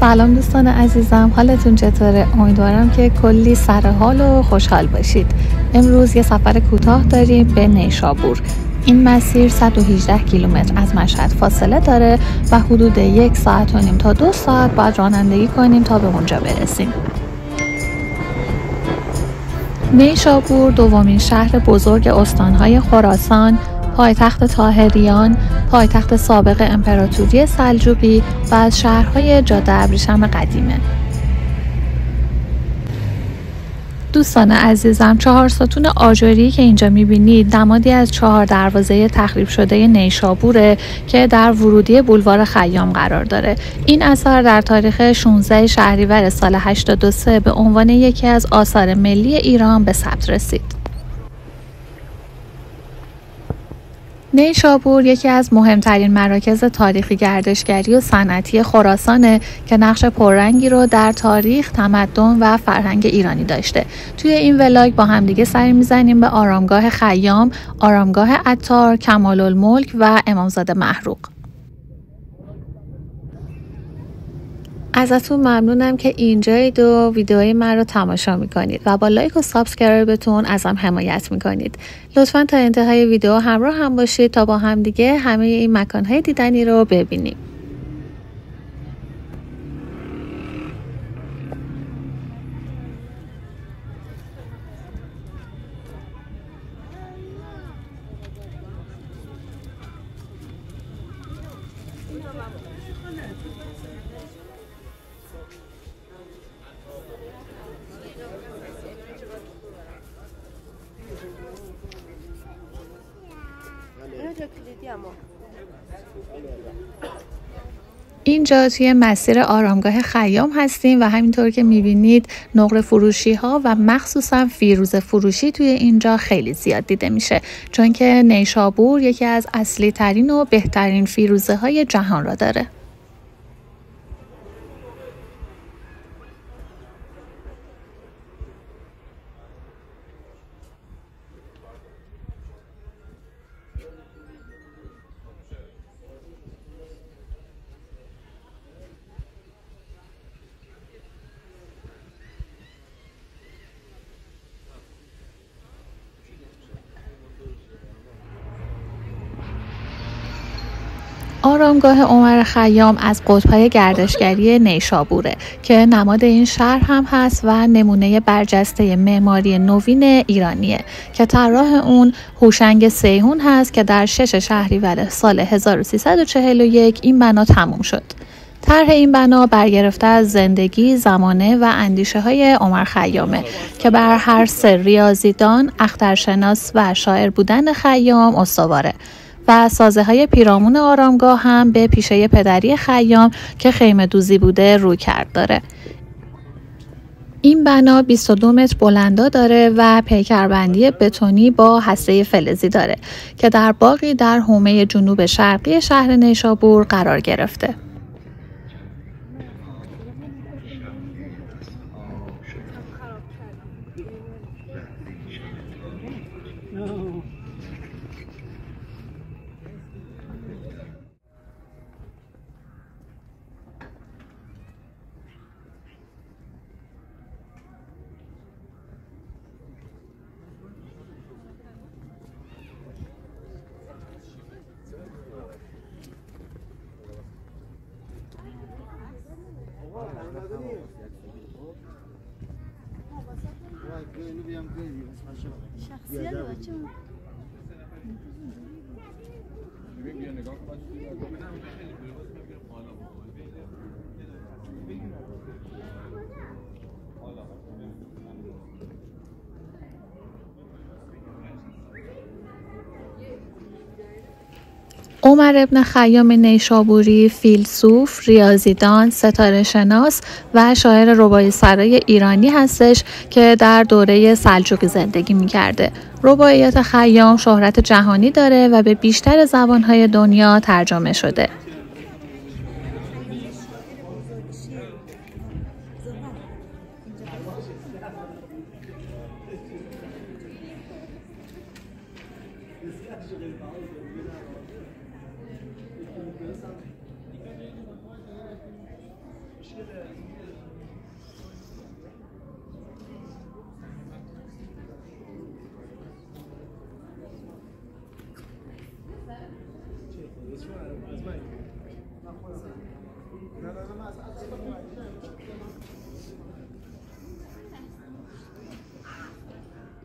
سلام دوستان عزیزم حالتون چطوره؟ امیدوارم که کلی سر حال و خوشحال باشید. امروز یه سفر کوتاه داریم به نیشابور. این مسیر 118 کیلومتر از مشهد فاصله داره و حدود یک ساعت و نیم تا دو ساعت باید رانندگی کنیم تا به اونجا برسیم. نیشابور دومین شهر بزرگ استانهای خراسان پایتخت تاهریان، پایتخت سابق امپراتوری سلجوقی و از شهرهای جاده ابریشم قدیمه. دوستان عزیزم چهار ستون آجوری که اینجا می‌بینید نمادی از چهار دروازه تخریب شده نیشابوره که در ورودی بولوار خیام قرار داره این اثر در تاریخ 16 شهریور سال 83 به عنوان یکی از آثار ملی ایران به ثبت رسید نیشابور یکی از مهمترین مراکز تاریخی گردشگری و صنعتی خراسانه که نقش پررنگی رو در تاریخ، تمدن و فرهنگ ایرانی داشته. توی این ولاگ با همدیگه سری می‌زنیم به آرامگاه خیام، آرامگاه عطار، کمال الملک و امامزاده محروق. ازتون ممنونم که اینجا دو ویدیوهای من رو تماشا می‌کنید و با like و subscribe تون ازم حمایت می‌کنید. لطفا تا انتهای ویدیو همراه هم باشید تا با همدیگه همه این مکانهای دیدنی رو ببینیم. اینجا توی مسیر آرامگاه خیام هستیم و همینطور که می‌بینید نقره فروشی ها و مخصوصا فیروز فروشی توی اینجا خیلی زیاد دیده میشه. چون که نیشابور یکی از اصلی ترین و بهترین فیروزه های جهان را داره. آرامگاه عمر خیام از قطبهای گردشگری نیشابوره که نماد این شهر هم هست و نمونه برجسته معماری نوین ایرانیه که طراح اون هوشنگ سیهون هست که در شش شهریور سال 1341 این بنا تموم شد. طرح این بنا برگرفته از زندگی، زمانه و اندیشه های عمر خیامه که بر هر سر ریاضیدان، اخترشناس و شاعر بودن خیام استواره. و سازه های پیرامون آرامگاه هم به پیشه پدری خیام که خیمه دوزی بوده رو کرد داره. این بنا 22 متر بلندا داره و پیکربندی بتونی با هسته فلزی داره که در باقی در حومه جنوب شرقی شهر نیشابور قرار گرفته. شخصیت بچه عمر ابن خیام نیشابوری فیلسوف، ریاضیدان، ستاره شناس و شاعر ربایی سرای ایرانی هستش که در دوره سلجوقی زندگی می‌کرده. رباعیات خیام شهرت جهانی داره و به بیشتر زبانهای دنیا ترجمه شده.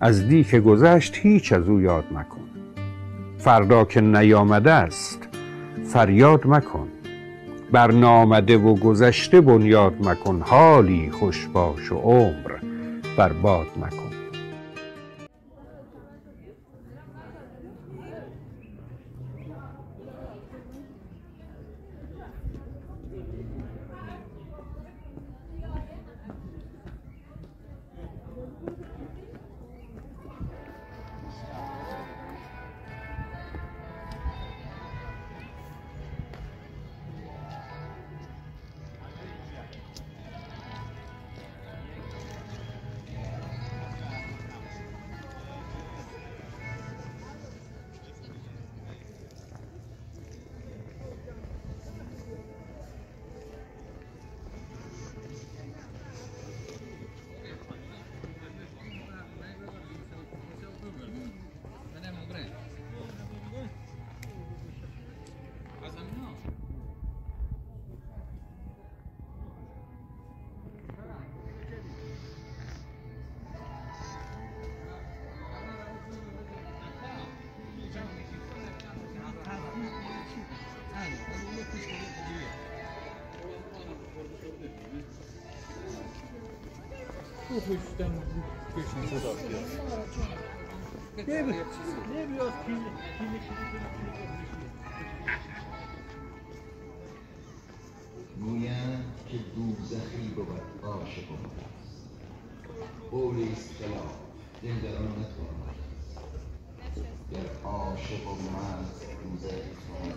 از دی که گذشت هیچ از او یاد مکن. فردا که نیامده است فریاد مکن. بر نامده و گذشته بنیاد مکن. حالی خوش باش و عمر برباد مکن. Geçin satıyor. Ne mi? Ne biraz kirli, kirli, گویند که دوزخی بود عاشق و قول خلاف دل در آن نتواند گر عاشق و مست دوزخی خواهد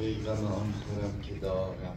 غم آن خورم که دارم.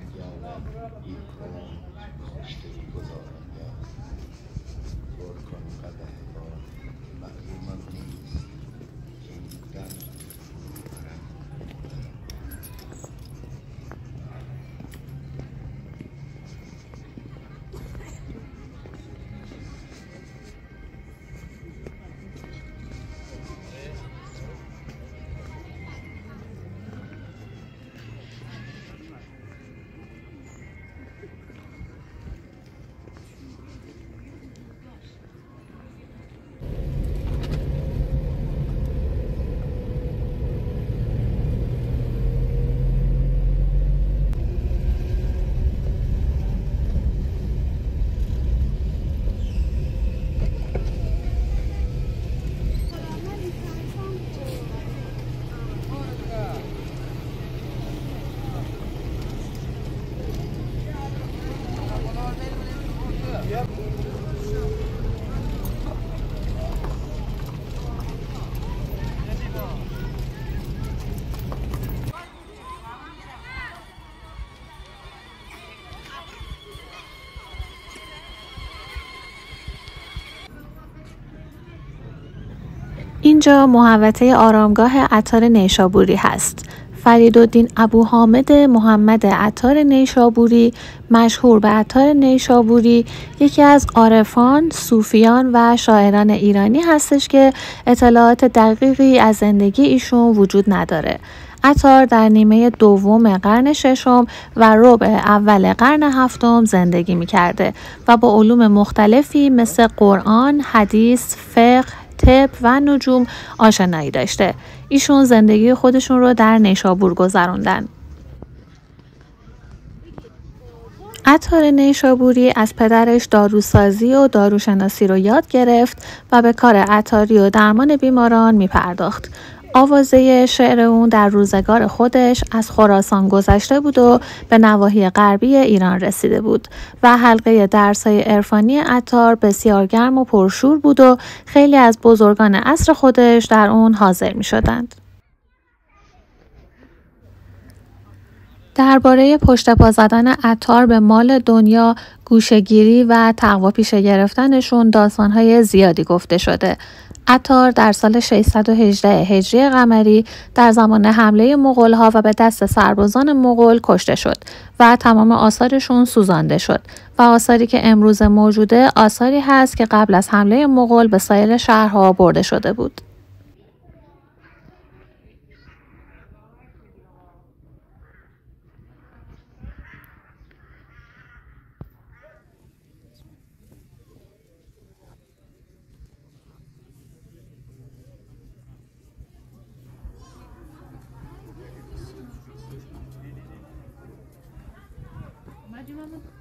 اینجا محوطه آرامگاه عطار نیشابوری هست. فریدالدین ابو حامد محمد عطار نیشابوری مشهور به عطار نیشابوری یکی از عارفان، صوفیان و شاعران ایرانی هستش که اطلاعات دقیقی از زندگی ایشون وجود نداره. عطار در نیمه دوم قرن ششم و ربع اول قرن هفتم زندگی می کرده و با علوم مختلفی مثل قرآن، حدیث، فقه، طب و نجوم آشنایی داشته. ایشون زندگی خودشون رو در نیشابور گذروندن. عطار نیشابوری از پدرش داروسازی و داروشناسی رو یاد گرفت و به کار عطاری و درمان بیماران می پرداخت. آوازه شعر اون در روزگار خودش از خراسان گذشته بود و به نواحی غربی ایران رسیده بود و حلقه درسای عرفانی عطار بسیار گرم و پرشور بود و خیلی از بزرگان عصر خودش در اون حاضر می شدند. درباره پشت پا زدن عطار به مال دنیا، گوشگیری و تقوا پیشه گرفتنشون داستانهای زیادی گفته شده. عطار در سال 618 هجری قمری در زمان حمله ها و به دست سربازان مغول کشته شد و تمام آثارشون سوزانده شد و آثاری که امروز موجوده آثاری هست که قبل از حمله مغول به سایر شهرها برده شده بود. Mama?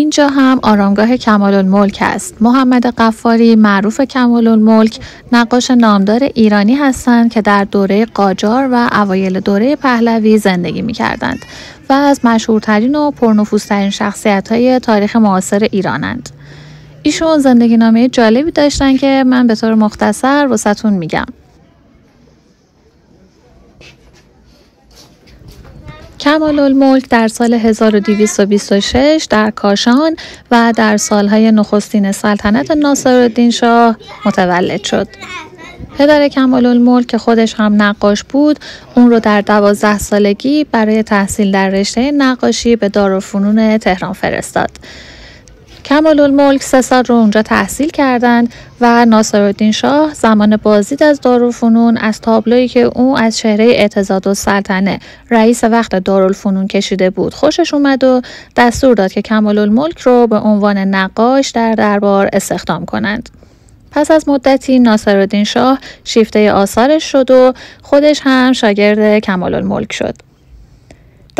اینجا هم آرامگاه کمال الملک است. محمد قفاری معروف کمال الملک نقاش نامدار ایرانی هستند که در دوره قاجار و اوایل دوره پهلوی زندگی می کردند و از مشهورترین و پرنفوذترین شخصیت های تاریخ معاصر ایرانند. ایشون زندگی نامه جالبی داشتن که من به طور مختصر وسطون میگم. کمال الملک در سال 1226 در کاشان و در سالهای نخستین سلطنت ناصرالدین شاه متولد شد. پدر کمال الملک که خودش هم نقاش بود اون رو در دوازده سالگی برای تحصیل در رشته نقاشی به دارالفنون تهران فرستاد کمال الملک سه سال رو اونجا تحصیل کردند و ناصرالدین شاه زمان بازدید از دارالفنون از تابلویی که او از چهره اعتزاد و سلطنه رئیس وقت دارالفنون کشیده بود خوشش اومد و دستور داد که کمال الملک رو به عنوان نقاش در دربار استخدام کنند. پس از مدتی ناصرالدین شاه شیفته آثارش شد و خودش هم شاگرد کمال الملک شد.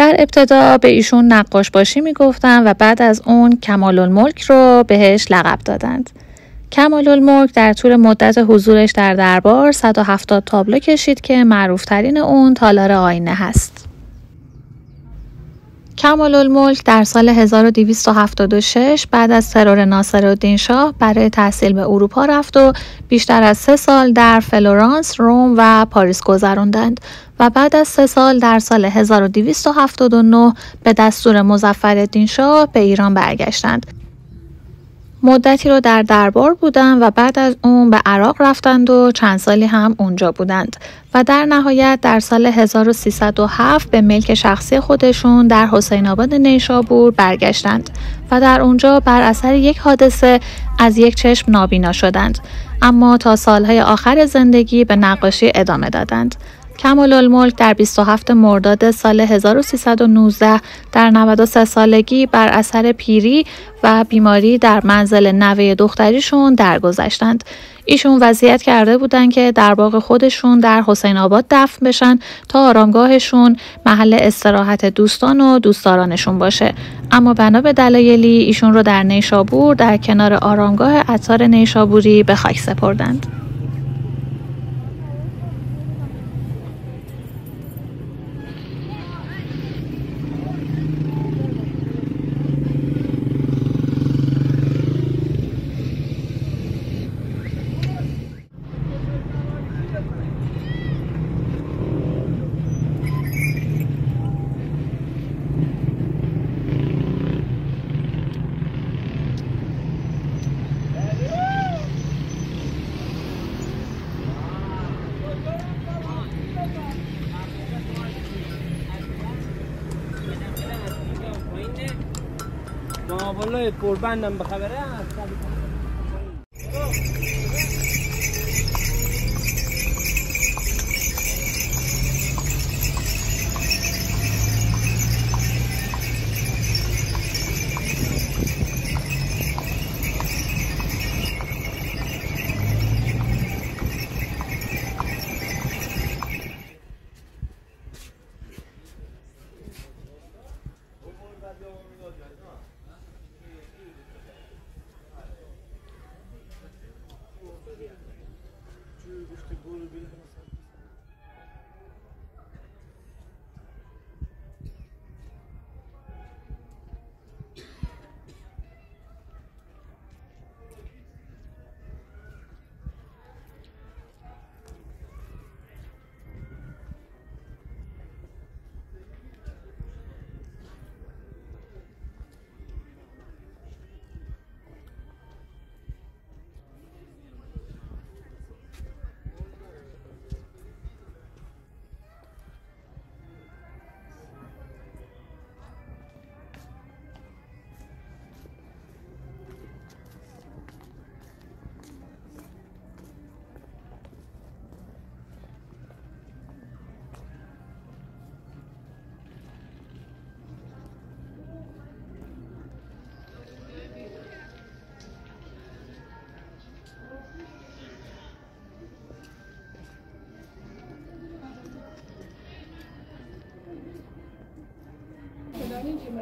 در ابتدا به ایشون نقاش باشی می‌گفتن و بعد از اون کمال الملک رو بهش لقب دادند. کمال الملک در طول مدت حضورش در دربار 170 تابلو کشید که معروفترین اون تالار آینه هست. کمال الملک در سال 1276 بعد از ترور ناصرالدین شاه برای تحصیل به اروپا رفت و بیشتر از سه سال در فلورانس، روم و پاریس گذراندند و بعد از سه سال در سال 1279 به دستور مزفر شاه به ایران برگشتند. مدتی رو در دربار بودند و بعد از اون به عراق رفتند و چند سالی هم اونجا بودند و در نهایت در سال 1307 به ملک شخصی خودشون در حسین آباد نیشابور برگشتند و در اونجا بر اثر یک حادثه از یک چشم نابینا شدند اما تا سالهای آخر زندگی به نقاشی ادامه دادند. کمال الملک در 27 مرداد سال 1319 در 93 سالگی بر اثر پیری و بیماری در منزل نوه دختریشون درگذشتند. ایشون وضعیت کرده بودن که در باغ خودشون در حسین آباد دفن بشن تا آرامگاهشون محل استراحت دوستان و دوستدارانشون باشه اما بنا به دلایلی ایشون رو در نیشابور در کنار آرامگاه عطار نیشابوری به خاک سپردند قربانم به خبره. Thank you.